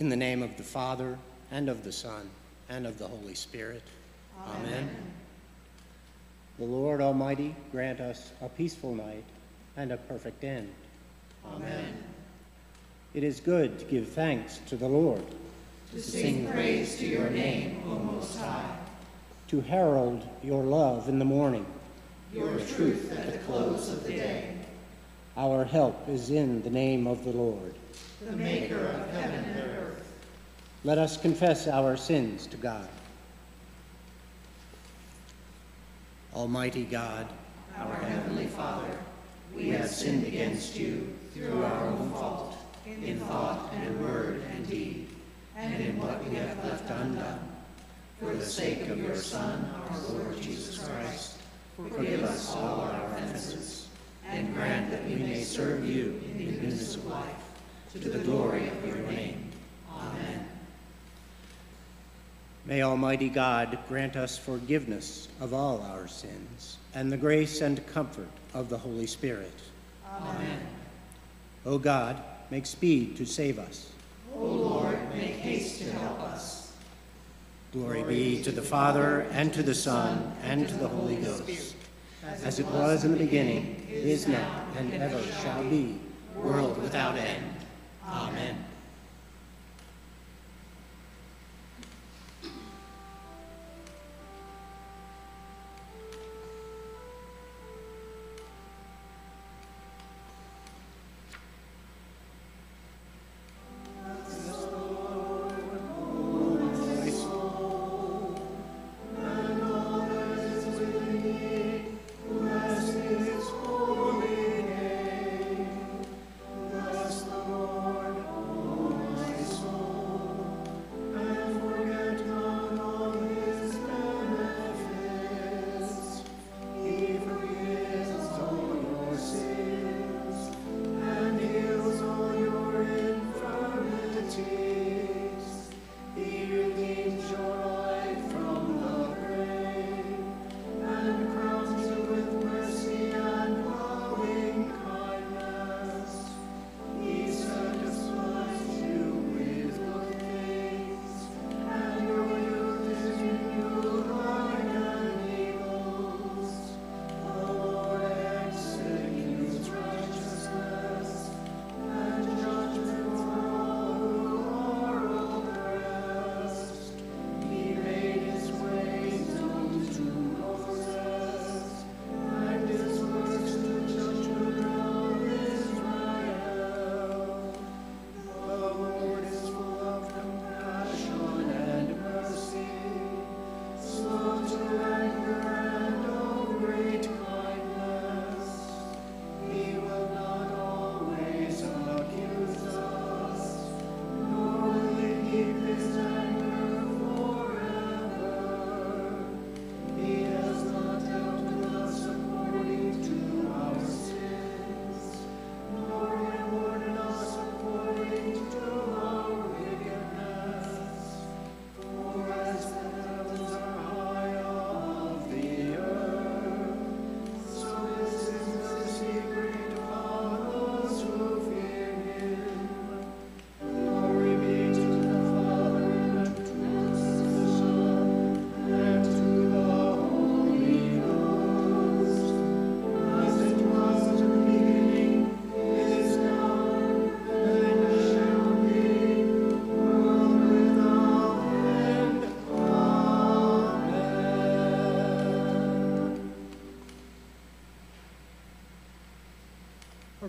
In the name of the Father, and of the Son, and of the Holy Spirit. Amen. The Lord Almighty grant us a peaceful night and a perfect end. Amen. It is good to give thanks to the Lord, To sing praise to your name, O Most High, to herald your love in the morning. your truth at the close of the day, Our help is in the name of the Lord. the Maker of heaven and earth. Let us confess our sins to God. Almighty God, Our Heavenly Father, we have sinned against you through our own fault, in thought and word and deed, and in what we have left undone. For the sake of your Son, our Lord Jesus Christ, forgive us all our offenses, and grant that we may serve you in the newness of life, to the glory of your name. Amen. may Almighty God grant us forgiveness of all our sins and the grace and comfort of the Holy Spirit. Amen. O God, make speed to save us. O Lord, make haste to help us. Glory be to the Father, and to the Son, and to the Holy Ghost, as it was in the beginning, is now, and ever shall be, world without end. Amen.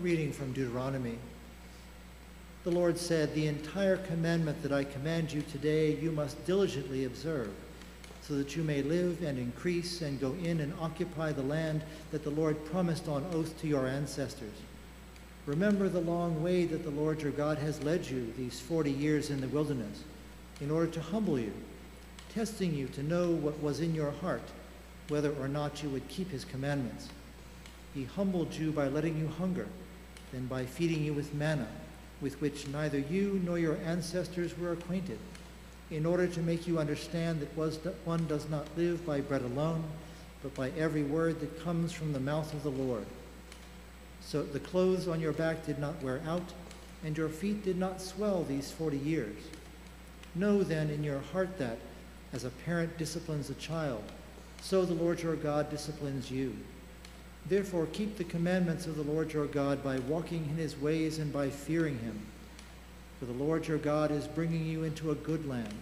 Reading from Deuteronomy. The Lord said, The entire commandment that I command you today you must diligently observe, so that you may live and increase and go in and occupy the land that the Lord promised on oath to your ancestors. Remember the long way that the Lord your God has led you these forty years in the wilderness, in order to humble you, testing you to know what was in your heart, whether or not you would keep his commandments. He humbled you by letting you hunger, then by feeding you with manna, with which neither you nor your ancestors were acquainted, in order to make you understand that one does not live by bread alone, but by every word that comes from the mouth of the Lord. So the clothes on your back did not wear out, and your feet did not swell these forty years. Know then in your heart that, as a parent disciplines a child, so the Lord your God disciplines you. Therefore keep the commandments of the Lord your God by walking in his ways and by fearing him. For the Lord your God is bringing you into a good land,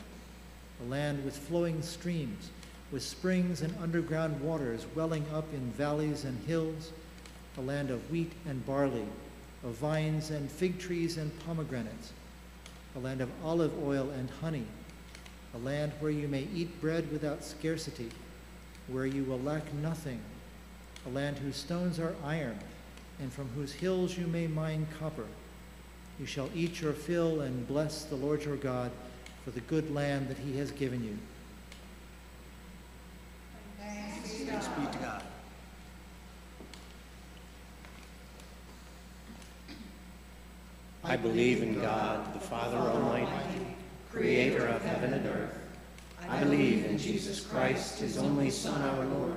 a land with flowing streams, with springs and underground waters welling up in valleys and hills, a land of wheat and barley, of vines and fig trees and pomegranates, a land of olive oil and honey, a land where you may eat bread without scarcity, where you will lack nothing, a land whose stones are iron, and from whose hills you may mine copper. You shall eat your fill and bless the Lord your God for the good land that he has given you. Thanks be to God. I believe in God, the Father Almighty, creator of heaven and earth. I believe in Jesus Christ, his only Son, our Lord.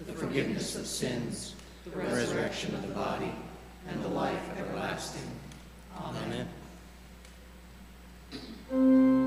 the forgiveness of sins, the resurrection of the body, and the life everlasting. Amen.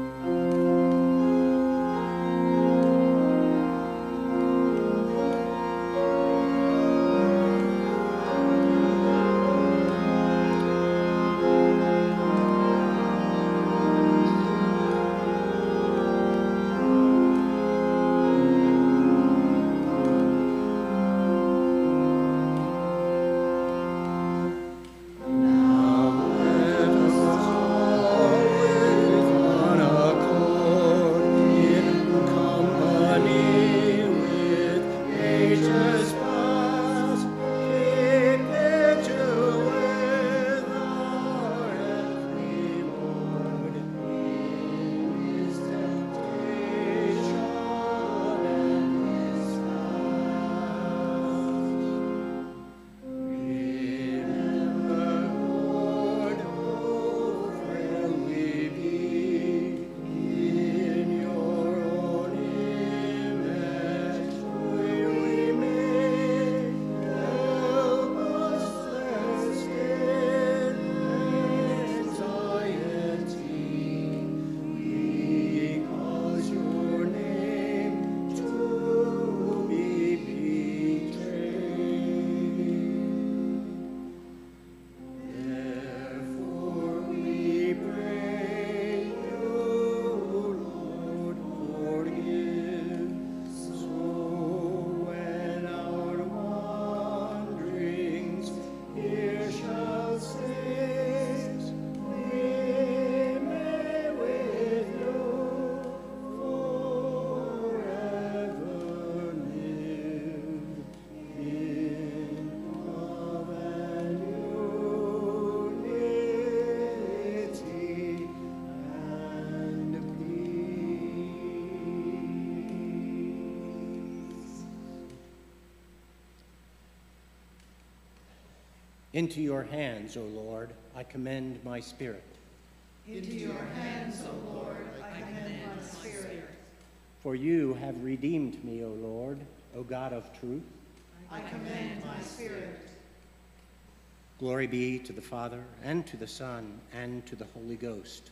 Into your hands, O Lord, I commend my spirit. Into your hands, O Lord, I commend my spirit. For you have redeemed me, O Lord, O God of truth. I commend my spirit. Glory be to the Father, and to the Son, and to the Holy Ghost.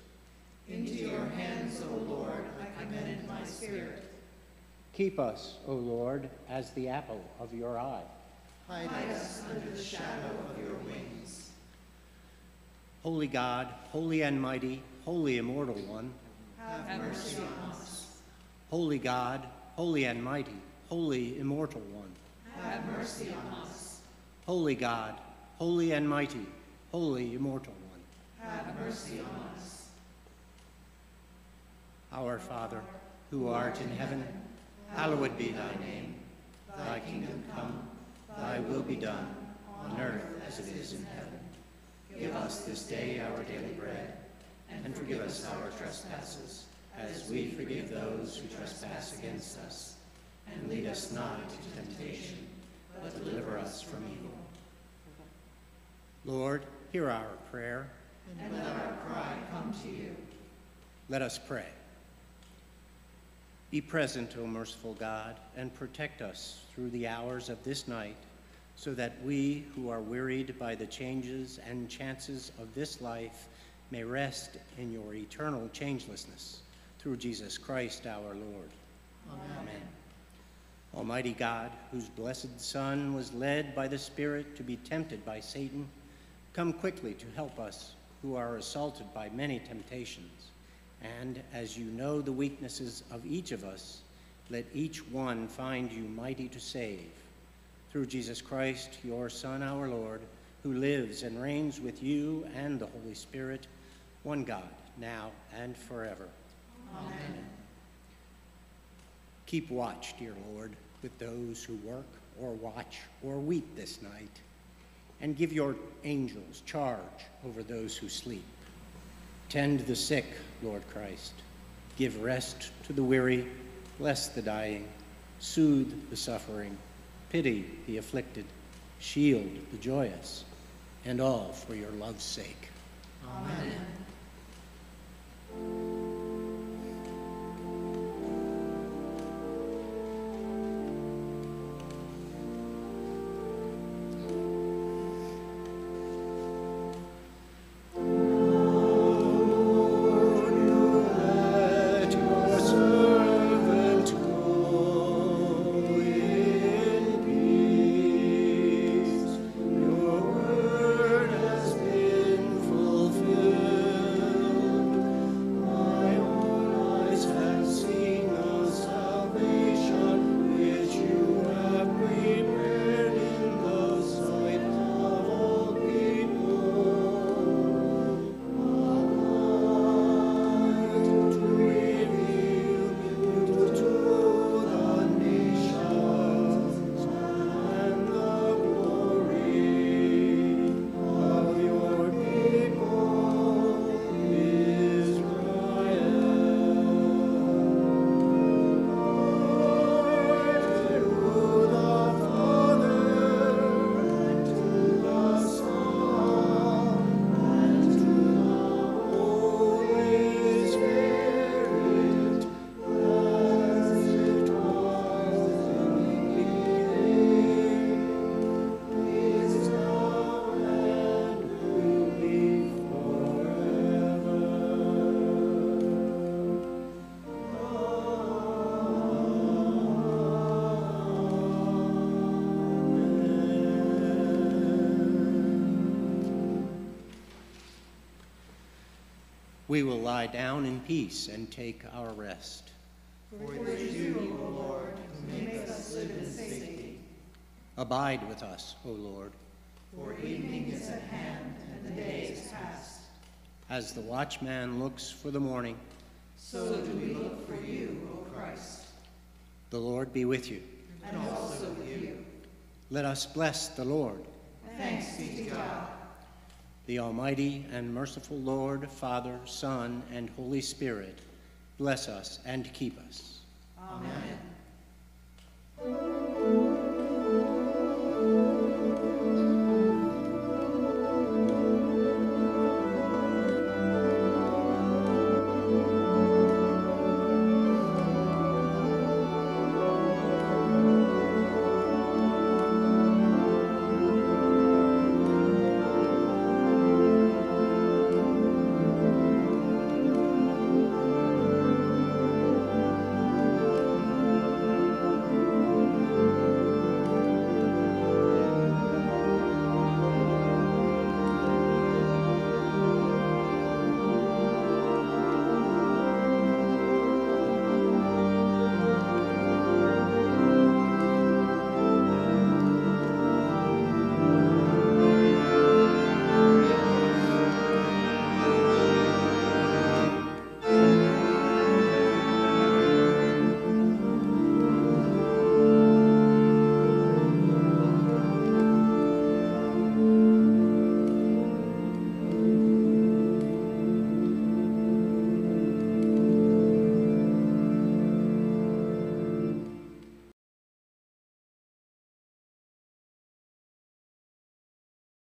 Into your hands, O Lord, I commend my spirit. Keep us, O Lord, as the apple of your eye. Hide us under the shadow of your wings. Holy God, holy and mighty, holy immortal one, Have mercy on us. holy God, holy and mighty, holy immortal one, Have mercy on us. holy God, holy and mighty, holy immortal one. Have mercy on us. Our Father, who art in heaven, hallowed be thy name. Thy kingdom come, thy will be done, on earth as it is in heaven. Give us this day our daily bread, and forgive us our trespasses, as we forgive those who trespass against us. And lead us not into temptation, but deliver us from evil. Lord, hear our prayer. And let our cry come to you. Let us pray. Be present, O merciful God, and protect us through the hours of this night, so that we who are wearied by the changes and chances of this life may rest in your eternal changelessness. Through Jesus Christ our Lord. Amen. Almighty God, whose blessed Son was led by the Spirit to be tempted by Satan, come quickly to help us who are assaulted by many temptations. And as you know the weaknesses of each of us, let each one find you mighty to save. Through Jesus Christ, your Son, our Lord, who lives and reigns with you and the Holy Spirit, one God, now and forever. Amen. Keep watch, dear Lord, with those who work or watch or weep this night, and give your angels charge over those who sleep. Tend the sick, Lord Christ. Give rest to the weary, bless the dying, soothe the suffering, pity the afflicted, shield the joyous, and all for your love's sake. Amen. Let We will lie down in peace and take our rest. Abide with us, O Lord. For evening is at hand, and the day is past. As the watchman looks for the morning, So do we look for you, O Christ, the Lord be with you. and also with you. Let us bless the Lord. Thanks be to God. The Almighty and merciful Lord, Father, Son, and Holy Spirit, bless us and keep us. Amen.